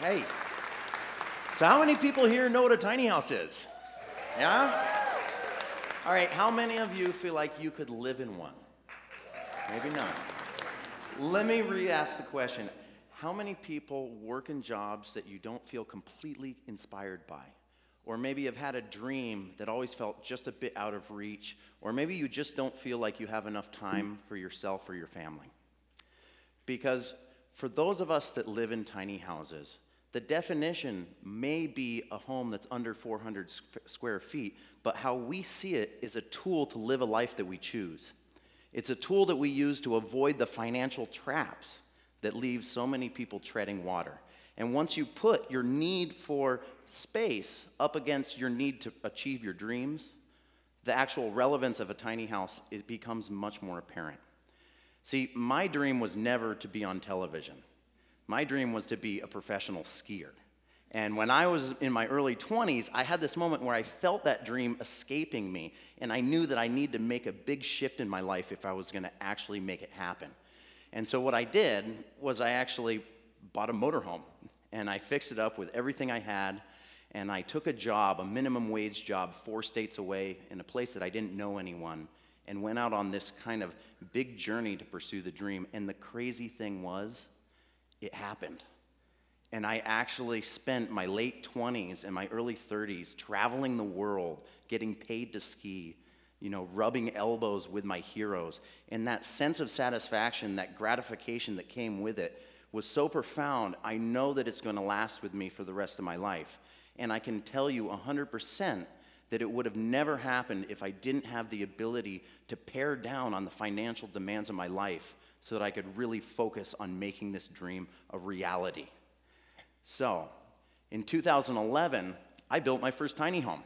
Hey. So, how many people here know what a tiny house is? Yeah? All right, how many of you feel like you could live in one? Maybe not. Let me re ask the question How many people work in jobs that you don't feel completely inspired by? Or maybe you've had a dream that always felt just a bit out of reach, or maybe you just don't feel like you have enough time for yourself or your family. Because for those of us that live in tiny houses, the definition may be a home that's under 400 square feet, but how we see it is a tool to live a life that we choose. It's a tool that we use to avoid the financial traps that leave so many people treading water. And once you put your need for space up against your need to achieve your dreams, the actual relevance of a tiny house it becomes much more apparent. See, my dream was never to be on television. My dream was to be a professional skier. And when I was in my early 20s, I had this moment where I felt that dream escaping me, and I knew that I needed to make a big shift in my life if I was going to actually make it happen. And so what I did was I actually bought a motorhome, and I fixed it up with everything I had, and I took a job, a minimum wage job, four states away in a place that I didn't know anyone, and went out on this kind of big journey to pursue the dream. And the crazy thing was, it happened. And I actually spent my late 20s and my early 30s traveling the world, getting paid to ski, you know, rubbing elbows with my heroes. And that sense of satisfaction, that gratification that came with it, was so profound, I know that it's going to last with me for the rest of my life. And I can tell you 100% that it would have never happened if I didn't have the ability to pare down on the financial demands of my life so that I could really focus on making this dream a reality. So, in 2011, I built my first tiny home.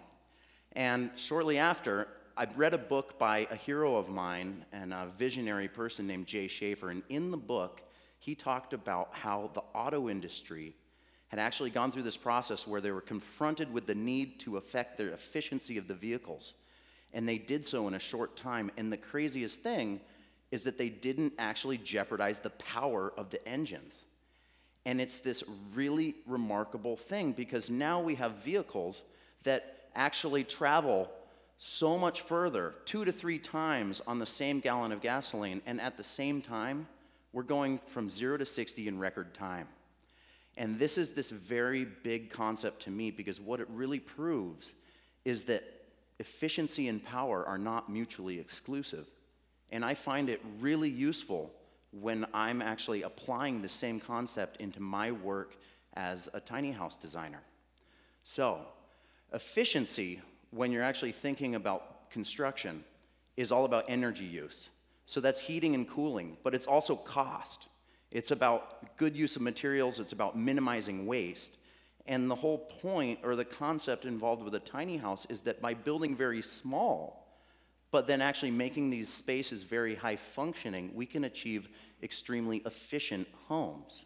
And shortly after, I read a book by a hero of mine and a visionary person named Jay Shafer. And in the book, he talked about how the auto industry had actually gone through this process where they were confronted with the need to affect the efficiency of the vehicles. And they did so in a short time. And the craziest thing is that they didn't actually jeopardize the power of the engines. And it's this really remarkable thing because now we have vehicles that actually travel so much further, two to three times on the same gallon of gasoline, and at the same time, we're going from zero to 60 in record time. And this is this very big concept to me because what it really proves is that efficiency and power are not mutually exclusive. And I find it really useful when I'm actually applying the same concept into my work as a tiny house designer. So, efficiency, when you're actually thinking about construction, is all about energy use. So that's heating and cooling, but it's also cost. It's about good use of materials, it's about minimizing waste. And the whole point or the concept involved with a tiny house is that by building very small, but then actually making these spaces very high functioning, we can achieve extremely efficient homes,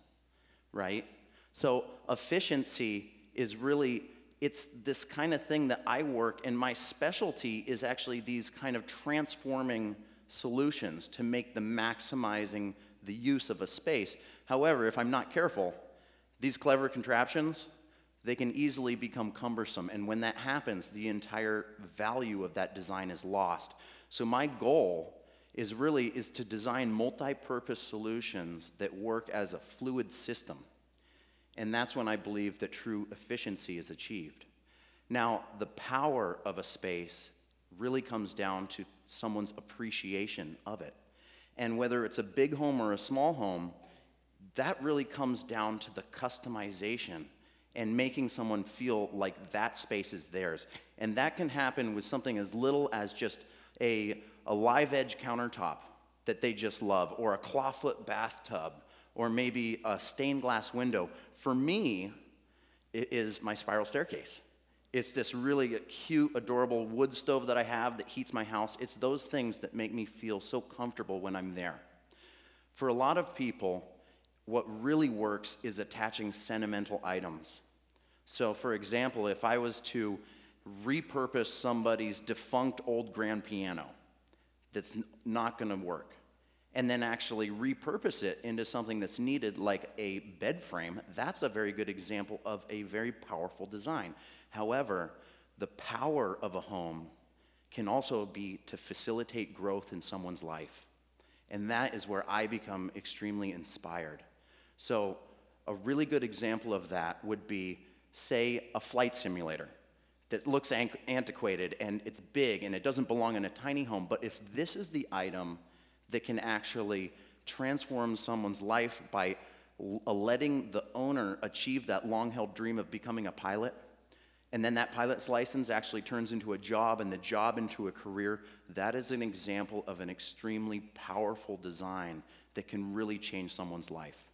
right? So efficiency is really it's this kind of thing that I work and my specialty is actually these kind of transforming solutions to make the maximizing the use of a space. However, if I'm not careful, these clever contraptions they can easily become cumbersome. And when that happens, the entire value of that design is lost. So my goal is really is to design multi-purpose solutions that work as a fluid system. And that's when I believe that true efficiency is achieved. Now, the power of a space really comes down to someone's appreciation of it. And whether it's a big home or a small home, that really comes down to the customization and making someone feel like that space is theirs. And that can happen with something as little as just a, a live edge countertop that they just love, or a clawfoot bathtub, or maybe a stained glass window. For me, it is my spiral staircase. It's this really cute, adorable wood stove that I have that heats my house. It's those things that make me feel so comfortable when I'm there. For a lot of people, what really works is attaching sentimental items. So, for example, if I was to repurpose somebody's defunct old grand piano that's not going to work, and then actually repurpose it into something that's needed, like a bed frame, that's a very good example of a very powerful design. However, the power of a home can also be to facilitate growth in someone's life. And that is where I become extremely inspired. So, a really good example of that would be, say, a flight simulator that looks antiquated and it's big and it doesn't belong in a tiny home. But if this is the item that can actually transform someone's life by uh, letting the owner achieve that long held dream of becoming a pilot, and then that pilot's license actually turns into a job and the job into a career, that is an example of an extremely powerful design that can really change someone's life.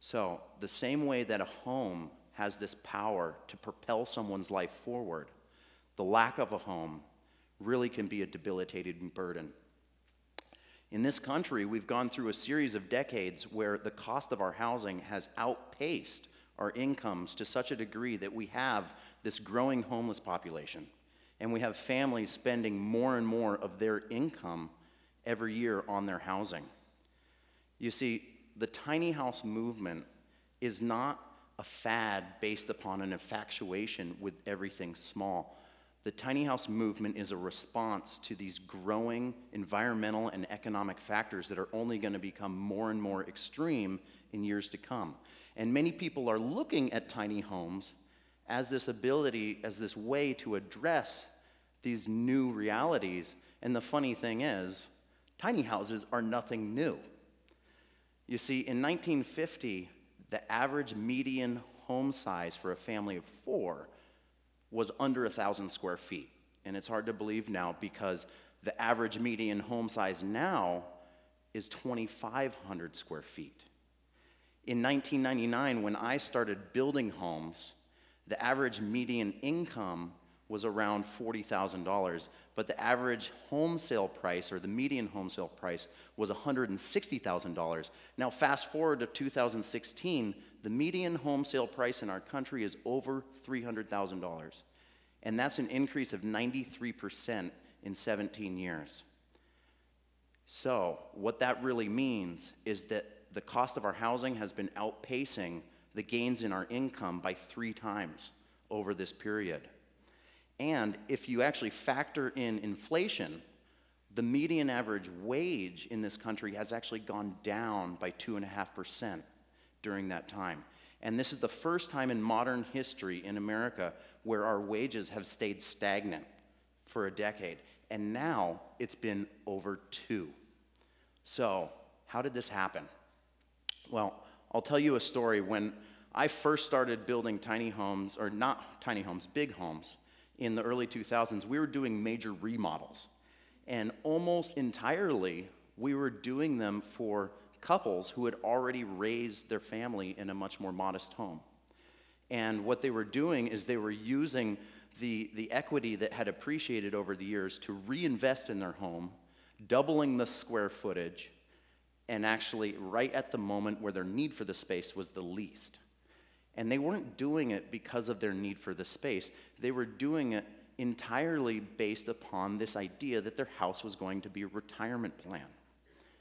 So, the same way that a home has this power to propel someone's life forward, the lack of a home really can be a debilitating burden. In this country, we've gone through a series of decades where the cost of our housing has outpaced our incomes to such a degree that we have this growing homeless population. And we have families spending more and more of their income every year on their housing. You see, the tiny house movement is not a fad based upon an infatuation with everything small. The tiny house movement is a response to these growing environmental and economic factors that are only going to become more and more extreme in years to come. And many people are looking at tiny homes as this ability, as this way to address these new realities. And the funny thing is, tiny houses are nothing new. You see, in 1950, the average median home size for a family of four was under 1,000 square feet. And it's hard to believe now because the average median home size now is 2,500 square feet. In 1999, when I started building homes, the average median income was around $40,000, but the average home sale price or the median home sale price was $160,000. Now, fast forward to 2016, the median home sale price in our country is over $300,000. And that's an increase of 93% in 17 years. So, what that really means is that the cost of our housing has been outpacing the gains in our income by three times over this period. And if you actually factor in inflation, the median average wage in this country has actually gone down by 2.5% during that time. And this is the first time in modern history in America where our wages have stayed stagnant for a decade. And now it's been over two. So, how did this happen? Well, I'll tell you a story. When I first started building tiny homes, or not tiny homes, big homes, in the early 2000s, we were doing major remodels. And almost entirely, we were doing them for couples who had already raised their family in a much more modest home. And what they were doing is they were using the, the equity that had appreciated over the years to reinvest in their home, doubling the square footage, and actually, right at the moment where their need for the space was the least. And they weren't doing it because of their need for the space, they were doing it entirely based upon this idea that their house was going to be a retirement plan.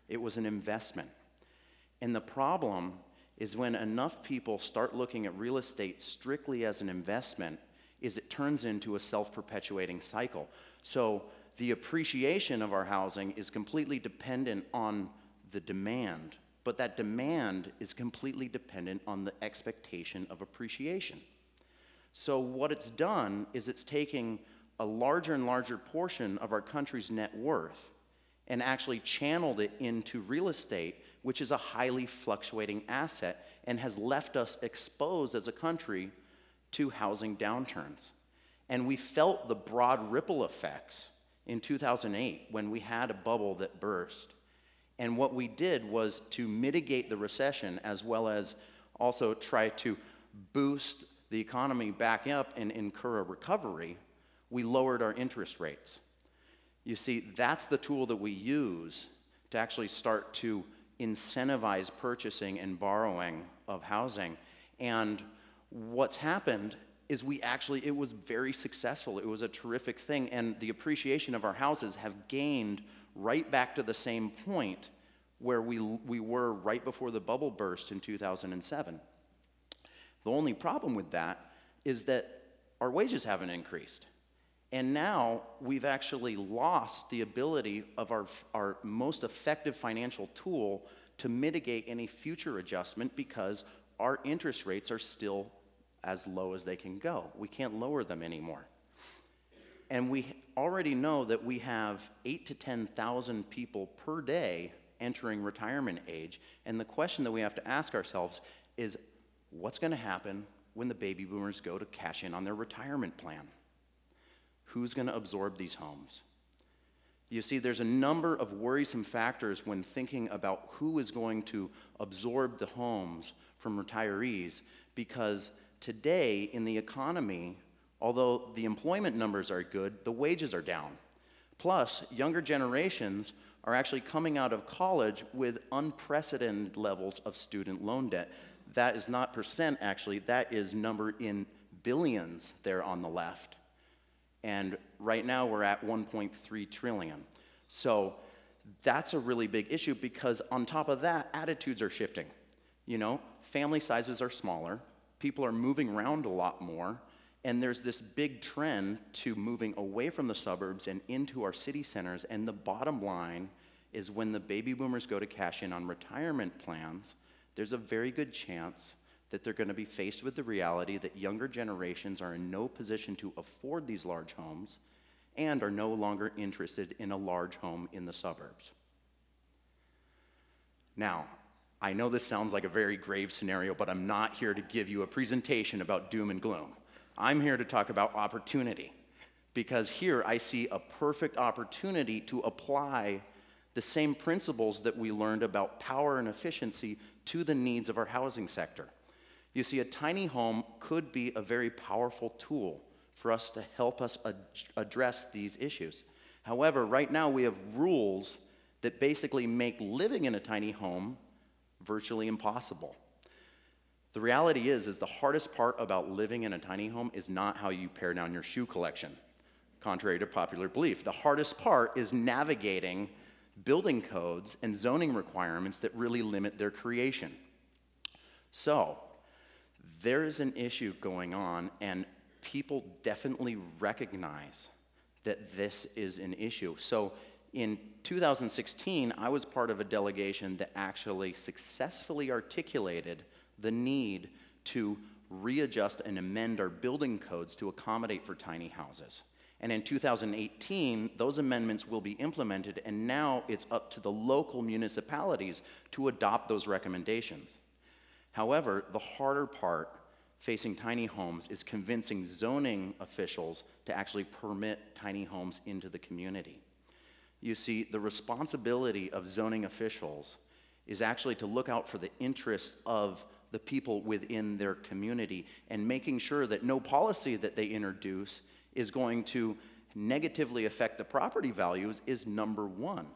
It was an investment. And the problem is when enough people start looking at real estate strictly as an investment, is it turns into a self-perpetuating cycle. So the appreciation of our housing is completely dependent on the demand but that demand is completely dependent on the expectation of appreciation. So, what it's done is it's taking a larger and larger portion of our country's net worth and actually channeled it into real estate, which is a highly fluctuating asset and has left us exposed as a country to housing downturns. And we felt the broad ripple effects in 2008 when we had a bubble that burst. And what we did was to mitigate the recession as well as also try to boost the economy back up and incur a recovery, we lowered our interest rates. You see, that's the tool that we use to actually start to incentivize purchasing and borrowing of housing. And what's happened is we actually, it was very successful. It was a terrific thing. And the appreciation of our houses have gained right back to the same point where we, we were right before the bubble burst in 2007. The only problem with that is that our wages haven't increased. And now we've actually lost the ability of our, our most effective financial tool to mitigate any future adjustment because our interest rates are still as low as they can go. We can't lower them anymore. And we already know that we have eight to 10,000 people per day entering retirement age. And the question that we have to ask ourselves is what's going to happen when the baby boomers go to cash in on their retirement plan? Who's going to absorb these homes? You see, there's a number of worrisome factors when thinking about who is going to absorb the homes from retirees because today in the economy, although the employment numbers are good, the wages are down. Plus, younger generations are actually coming out of college with unprecedented levels of student loan debt. That is not percent, actually, that is number in billions there on the left. And right now we're at 1.3 trillion. So that's a really big issue because on top of that, attitudes are shifting. You know, family sizes are smaller, people are moving around a lot more, and there's this big trend to moving away from the suburbs and into our city centers. And the bottom line is when the baby boomers go to cash in on retirement plans, there's a very good chance that they're going to be faced with the reality that younger generations are in no position to afford these large homes and are no longer interested in a large home in the suburbs. Now, I know this sounds like a very grave scenario, but I'm not here to give you a presentation about doom and gloom. I'm here to talk about opportunity because here I see a perfect opportunity to apply the same principles that we learned about power and efficiency to the needs of our housing sector. You see, a tiny home could be a very powerful tool for us to help us ad address these issues. However, right now we have rules that basically make living in a tiny home virtually impossible. The reality is, is the hardest part about living in a tiny home is not how you pare down your shoe collection, contrary to popular belief. The hardest part is navigating building codes and zoning requirements that really limit their creation. So, there is an issue going on, and people definitely recognize that this is an issue. So, in 2016, I was part of a delegation that actually successfully articulated the need to readjust and amend our building codes to accommodate for tiny houses. And in 2018, those amendments will be implemented, and now it's up to the local municipalities to adopt those recommendations. However, the harder part facing tiny homes is convincing zoning officials to actually permit tiny homes into the community. You see, the responsibility of zoning officials is actually to look out for the interests of the people within their community and making sure that no policy that they introduce is going to negatively affect the property values is number one.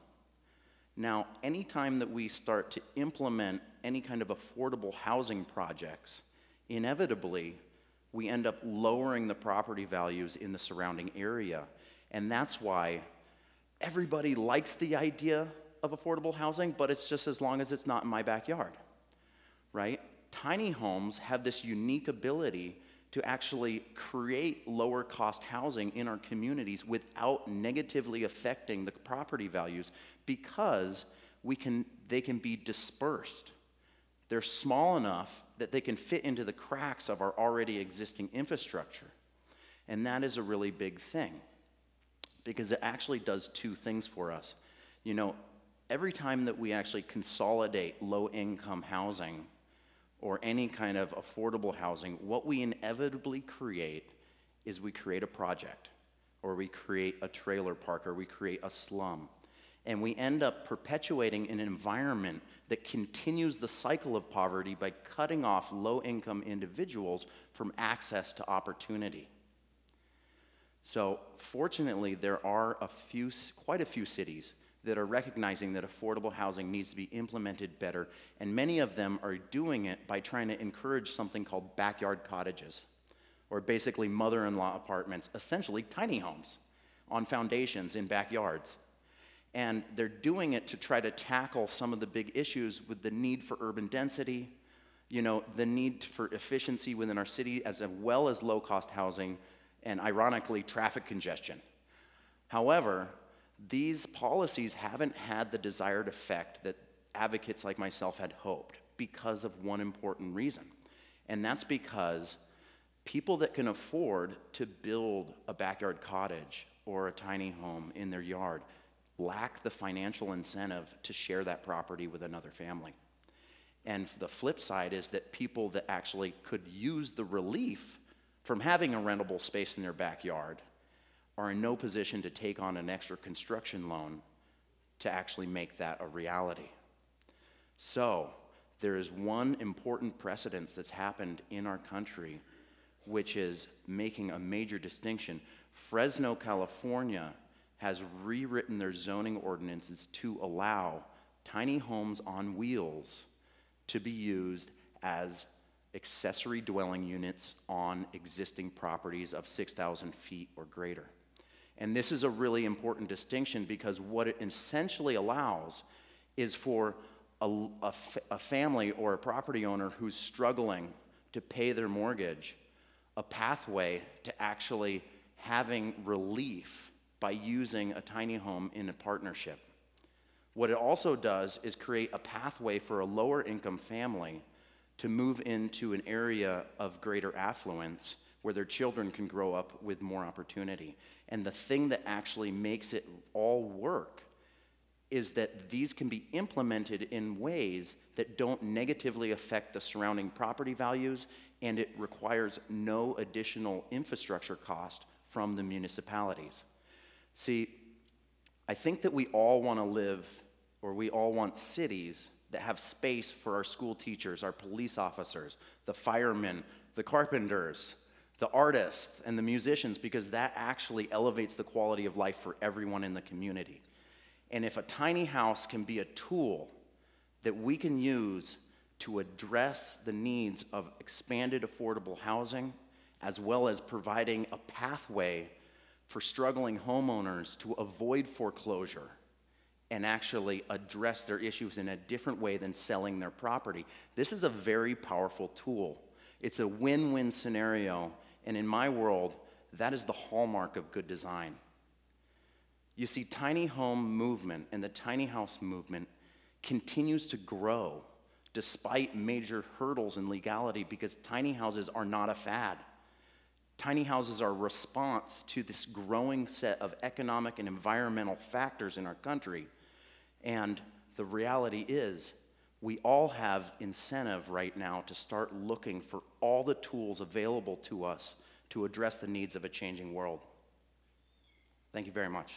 Now, anytime that we start to implement any kind of affordable housing projects, inevitably we end up lowering the property values in the surrounding area. And that's why everybody likes the idea of affordable housing, but it's just as long as it's not in my backyard? Tiny homes have this unique ability to actually create lower cost housing in our communities without negatively affecting the property values because we can, they can be dispersed. They're small enough that they can fit into the cracks of our already existing infrastructure. And that is a really big thing because it actually does two things for us. You know, every time that we actually consolidate low income housing or any kind of affordable housing, what we inevitably create is we create a project, or we create a trailer park, or we create a slum. And we end up perpetuating an environment that continues the cycle of poverty by cutting off low income individuals from access to opportunity. So, fortunately, there are a few, quite a few cities that are recognizing that affordable housing needs to be implemented better, and many of them are doing it by trying to encourage something called backyard cottages, or basically mother in law apartments, essentially tiny homes on foundations in backyards. And they're doing it to try to tackle some of the big issues with the need for urban density, you know, the need for efficiency within our city, as well as low cost housing, and ironically, traffic congestion. However, these policies haven't had the desired effect that advocates like myself had hoped because of one important reason. And that's because people that can afford to build a backyard cottage or a tiny home in their yard lack the financial incentive to share that property with another family. And the flip side is that people that actually could use the relief from having a rentable space in their backyard are in no position to take on an extra construction loan to actually make that a reality. So, there is one important precedence that's happened in our country, which is making a major distinction. Fresno, California has rewritten their zoning ordinances to allow tiny homes on wheels to be used as accessory dwelling units on existing properties of 6,000 feet or greater. And this is a really important distinction because what it essentially allows is for a, family or a property owner who's struggling to pay their mortgage a pathway to actually having relief by using a tiny home in a partnership. What it also does is create a pathway for a lower income family to move into an area of greater affluence where their children can grow up with more opportunity. And the thing that actually makes it all work is that these can be implemented in ways that don't negatively affect the surrounding property values, and it requires no additional infrastructure cost from the municipalities. See, I think that we all want to live, or we all want cities that have space for our school teachers, our police officers, the firemen, the carpenters, the artists, and the musicians, because that actually elevates the quality of life for everyone in the community. And if a tiny house can be a tool that we can use to address the needs of expanded affordable housing, as well as providing a pathway for struggling homeowners to avoid foreclosure and actually address their issues in a different way than selling their property. This is a very powerful tool. It's a win win scenario, and in my world, that is the hallmark of good design. You see, tiny home movement and the tiny house movement continues to grow despite major hurdles in legality because tiny houses are not a fad. Tiny houses are a response to this growing set of economic and environmental factors in our country. And the reality is, we all have incentive right now to start looking for all the tools available to us to address the needs of a changing world. Thank you very much.